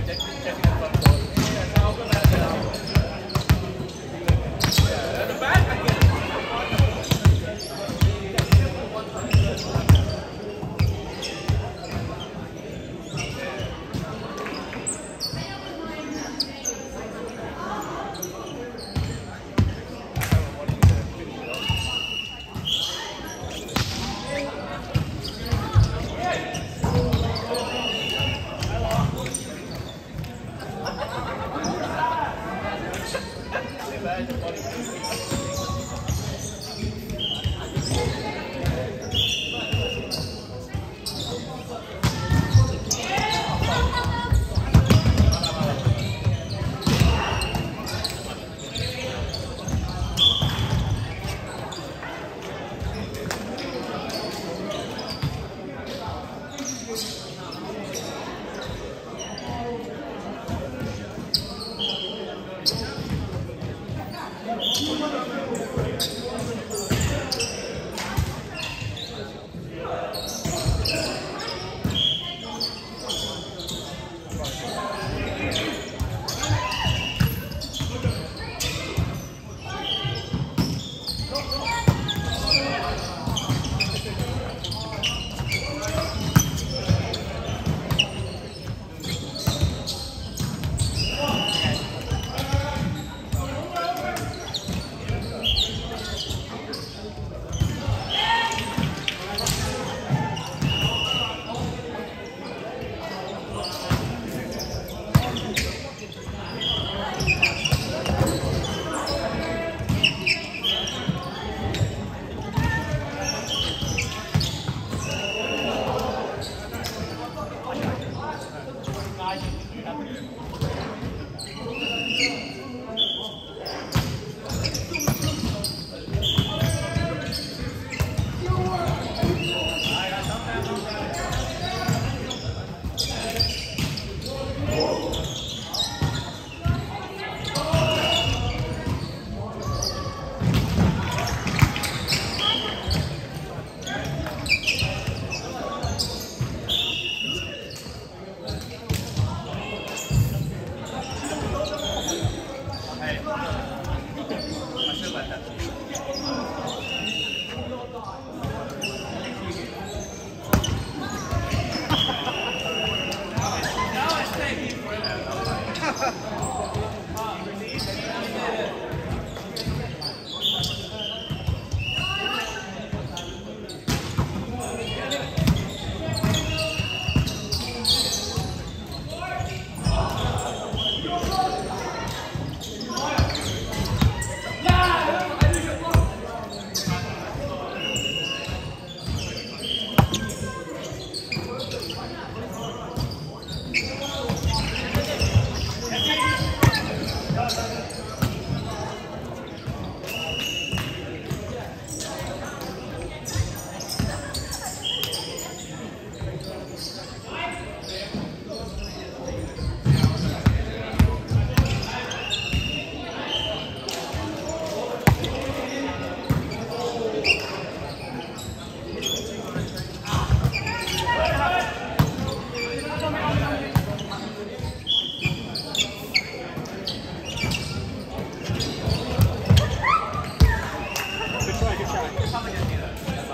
technical football.